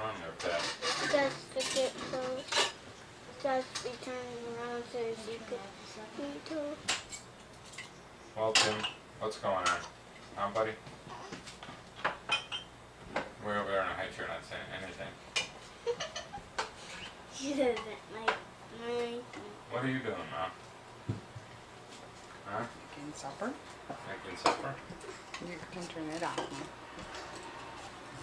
on there, Pat? Just to get close. Just be turning around so you could be told. Well, Tim, what's going on? Huh, buddy? We're over there in a high chair not saying anything. She doesn't like anything. What are you doing, Mom? Huh? Making supper? Making supper? You can turn it off now.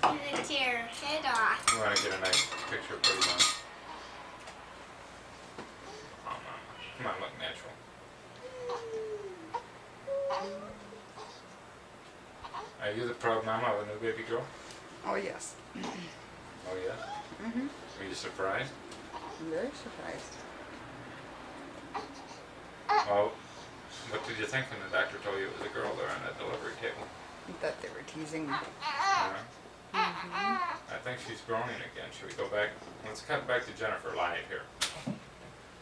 You can tear her head off. You want to get a nice picture you, Mom? Oh, Mom. Come on, look natural. Are you the proud mama of a new baby girl? Oh, yes. Oh, yeah? Mm-hmm. Are you surprised? I'm very surprised. Well, what did you think when the doctor told you it was a girl there on that delivery table? I thought they were teasing me. Yeah. I think she's groaning again. Should we go back? Let's cut back to Jennifer live here.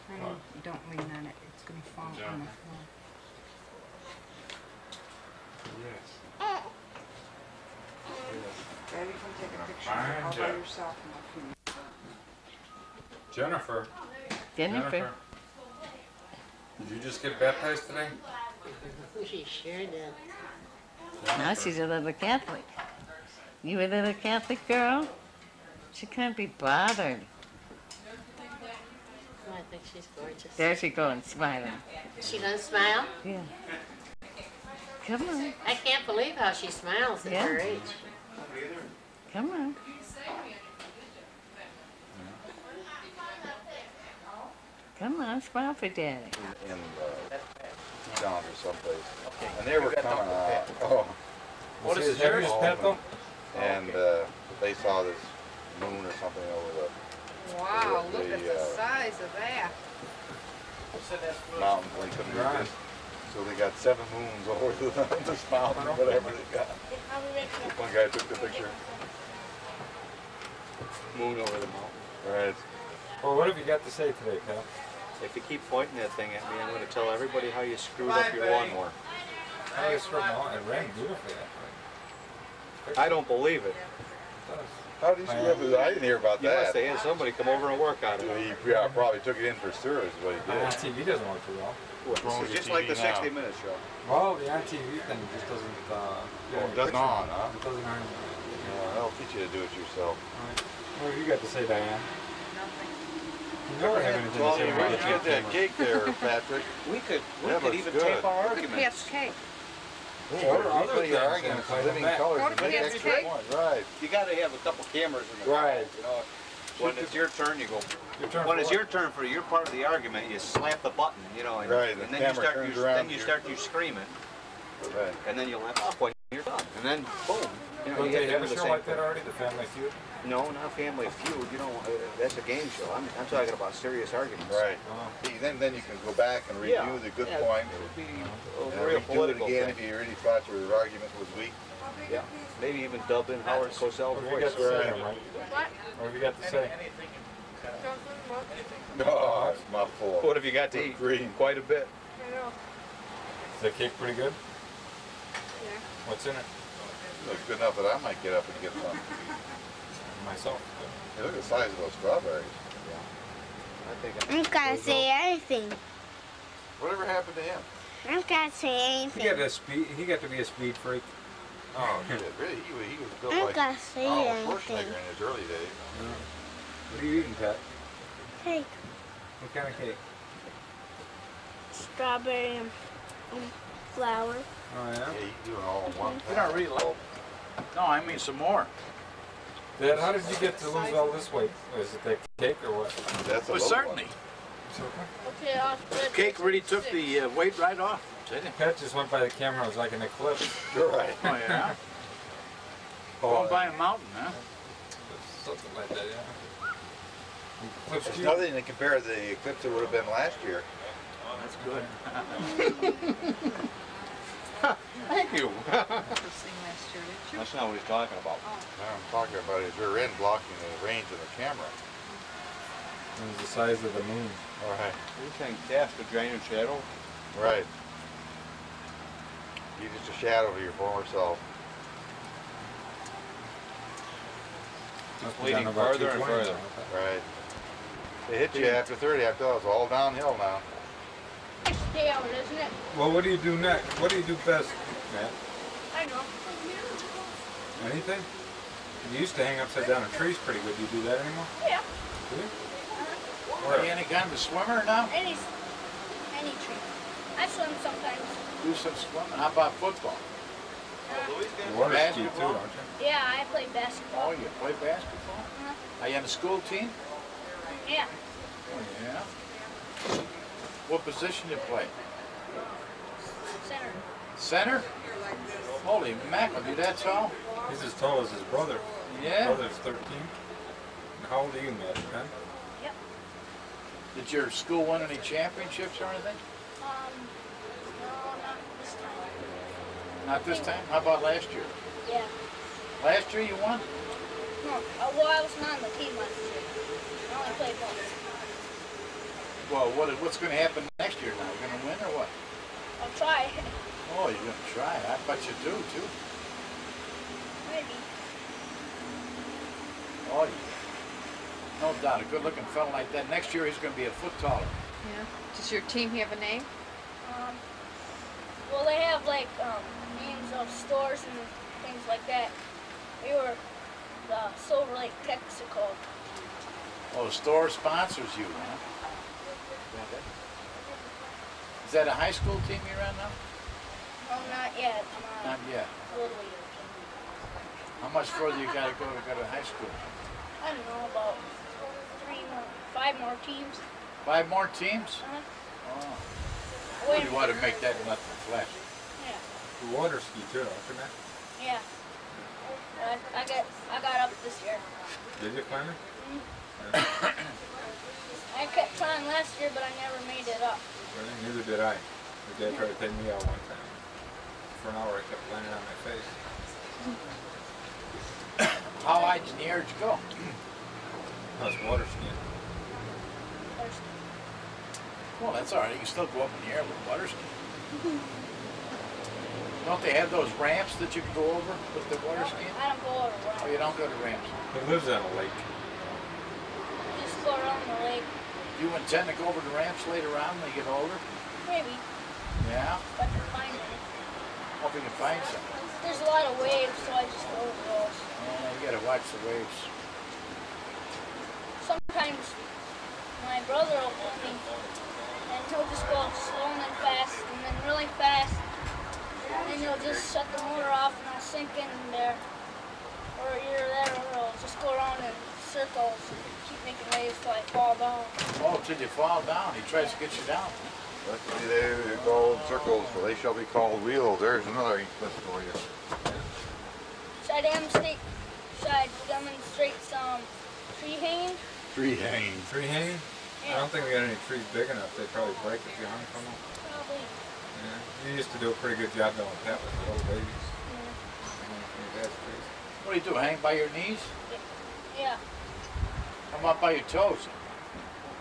Honey, What? don't lean on it. It's going to fall on the John. floor. Yes. Daddy can take a picture Fine, all by Jeff. yourself and I'll film you. Jennifer. Jennifer. Did you just get baptized today? She sure did. Now she's a little Catholic. You a little Catholic girl? She can't be bothered. I think she's gorgeous. There she goes, smiling. She gonna smile? Yeah. Come on, I can't believe how she smiles at Yeah. her age. come on. Come on, smile for daddy. in uh, Teton or someplace. And they were coming out. Oh, What is this? Heaviest pet though? And uh, they saw this moon or something over the. Wow, The- look at the, the uh, size of that. the mountain. They couldn't read So they got seven moons over the, this mountain whatever they got. One guy took the picture. moon over the mountain. Right. Well, what have you got to say today, Pat? If you keep pointing that thing at me, I'm going to tell everybody how you screwed up your lawnmower. Oh, it's from It ran beautifully actually. I don't believe it. It. How did you screw I didn't hear about You must that. have had somebody come over and work on it. He yeah, probably took it in for service, what he On did. TV doesn't work too well. This wrong is just your like the TV now? 60 Minutes show. Well, the on TV thing just doesn't. Uh, Oh, get it doesn't any on, picture. huh? It doesn't on. Yeah, that'll teach you to do it yourself. What have you got to say, Diane? You never have anything to Well, say you about really the get that camera. cake there, Patrick. We could, we That could even good. tape our Look at arguments. Pat's cake. Order other things arguments and play in them living colors to to make extra cake. Right. You got to have a couple cameras in the Right. You know, when it's your turn, you go. Your turn When it's what? your turn for your part of the argument, you slap the button. You know, and, Right, the and then you start turns you, then you start you screaming, Right. and then you let off when you're done, and then boom. You know, Don't you they have have a show like that already? The Family Feud? No, not Family Feud. You know, uh, that's a game show. I'm, I'm talking about serious arguments. Right. Oh. See, Then, then you can go back and Yeah. review the good Yeah, point. It would be And a real redo it political again thing. if you really thought your argument was weak. Yeah. Maybe even dub in Howard Cosell's What have you got voice. to Right. What? What have you got to say? No, it's my fault. What have you got to eat? Green. Quite a bit. I know. Is that cake pretty good? Yeah. What's in it? Looks good enough that I might get up and get some. Myself. Hey, look at the size of those strawberries. I think I'm not gonna say anything. Whatever happened to him? I'm not gonna say He anything. got a speed. He got to be a speed freak. Oh, shit. Really? He was, he was built I'm not like gonna say Arnold anything. Schwarzenegger in his early days. What are you eating, Pat? Cake, What kind of cake? strawberry, and, and flour. Oh yeah. Yeah, you do it all in one. Mm-hmm. You're not really low. No, I mean some more. Dad, how did you get to lose all this weight? Was it that cake or what? That's a Well, low certainly. Okay, I'll spread Cake really took the uh, weight right off. Didn't? Pat just went by the camera. It was like an eclipse. You're right. Oh, yeah. Going by a mountain, huh? Something like that, yeah. Eclipse There's nothing to compare to the eclipse it would have been last year. That's good. Thank you. Sing last year, didn't you? That's not what he's talking about. I'm talking about his rear end blocking the range of the camera. It was the size of the moon. All right. You're saying cast a drain shadow? Right. You're just a shadow of your former self. Must be Leading down about farther and 220 farther. now. Right. They hit you after 30. After that, it's all downhill now. Stay out, isn't it? Well, what do you do next? What do you do best, Matt? I know. Anything? You used to hang upside down in trees pretty good. Do you do that anymore? Yeah. Do you? Are you any kind of a swimmer now? Any, any tree. I swim sometimes. Do some swimming. How about football? You water ski too, Basketball? don't you? Yeah, I play basketball. Oh, you play basketball? Uh-huh. Are you on the school team? Yeah. Oh, yeah. What position do you play? Center. Center? Holy mackerel, you that tall? He's as tall as his brother. Yeah? Brother's 13. And how old are you, Matt? 10? Yep. Did your school win any championships or anything? Um, no, not this time. Not this time? How about last year? Yeah. Last year you won? No. Uh, well, I was not on the team last year. I only played once. Well, what, what's going to happen next year now? You're going to win or what? I'll try. Oh, you're going to try. I bet you do, too. Maybe. Oh, yeah. No doubt. A good looking fella like that. Next year he's going to be a foot taller. Yeah. Does your team have a name? Um, well, they have like um, names of stores and things like that. We were the Silver Lake Texaco. Oh, the store sponsors you, huh? Is that a high school team you're on now? No, not yet. I'm Not on yet. Little League. How much further you got to go to go to high school? I don't know about three more, five more teams. Five more teams? Uh-huh. Oh. Wait, You want to make that nothing flash. Yeah, You water ski too, don't you, Matt? yeah. I, I got I got up this year. Did you finally? I kept trying last year, but I never made it up. Really? Neither did I. My dad tried to take me out one time. For an hour, I kept landing on my face. How high in the air did you go? I was water skiing. Well, that's all right. You can still go up in the air with water skiing. Don't they have those ramps that you can go over with the water skiing? I don't go over Oh, you don't go to ramps. He lives on a lake. Just go around the lake. Do you intend to go over the ramps later on when you get older? Maybe, Yeah? if I can find it. Hope you can find some. There's a lot of waves, so I just go those. Yeah, you gotta watch the waves. Sometimes my brother will pull me, and he'll just go slow and then fast, and then really fast, and then he'll just shut the motor off, and I'll sink in there, or either there, or he'll just go around in circles and keep making waves till I fall down. Oh, till you fall down. He tries to get you down. Let's see, they go in circles, for they shall be called wheels. There's another English for you. Should I demonstrate? Should I demonstrate some tree hanging? Tree hanging. Tree hanging? I don't think we got any trees big enough. They'd probably break if you hung from them. Probably. Yeah. You used to do a pretty good job though with that with the little babies. Hanging from your dad's trees. What do you do? Hang by your knees? Yeah. Come up by your toes.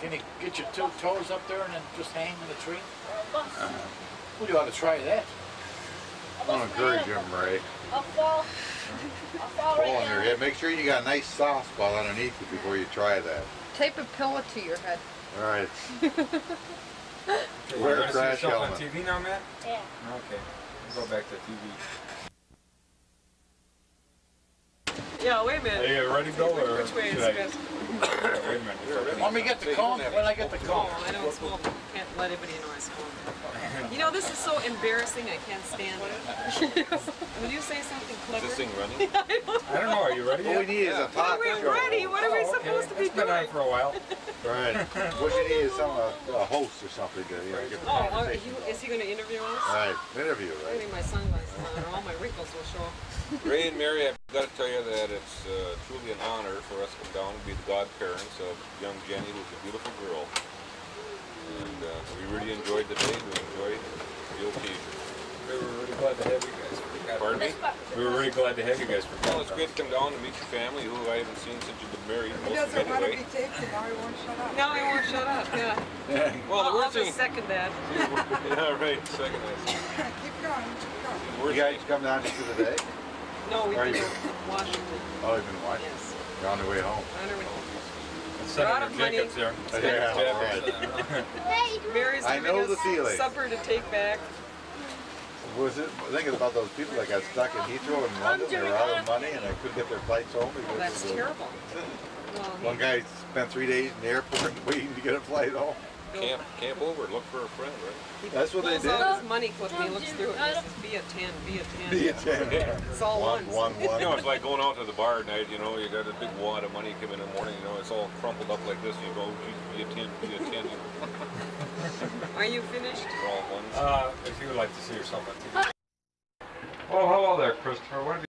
Can you get your two toes up there and then just hang in the tree? Or a bus. Well, you ought to try that. A I bus don't encourage made them, Ray. I'll fall. I'll fall right on your head. Make sure you got a nice soft spot underneath you before you try that. Tape a pillow to your head. All right. Okay, Wear you a wanna see crash yourself on helmet. TV now, Matt? Yeah. Okay. We'll go back to TV. Yeah, wait a Are minute. you ready to go or Which way is it best? Wait a minute. Want to get the cone? When I get the cone? Oh, I don't smoke. Can't let anybody know I smoke. You know, this is so embarrassing. I can't stand it. Will you say something clever? running? I don't know. Are you ready What we need is a talk We're show. ready. What are we Oh, okay. supposed to be It's been on for a while. Right. What you need is some uh, a host or something to you know, get the Oh, uh, conversation. you, is he going to interview us? All right. Interview, I right? need my sunglasses on, or all my wrinkles will show up. Ray and Mary, I've got to tell you that it's uh, truly an honor for us to come down and be the godparents of young Jenny, who's a beautiful girl. And uh, we really enjoyed the day. We enjoyed the occasion. We were really glad to have you guys. Pardon me? We were really glad to have you guys for Well, it's great to come down and meet your family, who I haven't seen since you've been married, He doesn't want to be taped, now he won't shut up. Now I won't shut up. Yeah. Well, the I'll, I'll worst thing... just second that. yeah, right. Second, I Keep going, keep going. the You guys come down just for the day? No, we Are can you- Washington. Oh, you've been watching. Yes. They're on their way home. On her way. Senator out of money. Jacobs there. Yeah, Jacobs. Mary's I know us the feeling. supper to take back. Was it, I think it's about those people that got stuck in Heathrow in London, they were out of money and they couldn't get their flights home because Well, that's terrible. Well, One guy spent three days in the airport waiting to get a flight home. Camp, camp over, look for a friend, right? he That's what they pulls did. out his money clip and he looks through it and says, be a ten, be a ten. Be a ten. Yeah. It's all One, ones. one, one. You know, it's like going out to the bar at night, you know, you got a big wad of money come in in the morning, you know, it's all crumpled up like this, and you go, geez, be a ten, be a ten, Are you finished? you're all ones. Uh, if you would like to see yourself on TV. Well, hello there, Christopher. What have you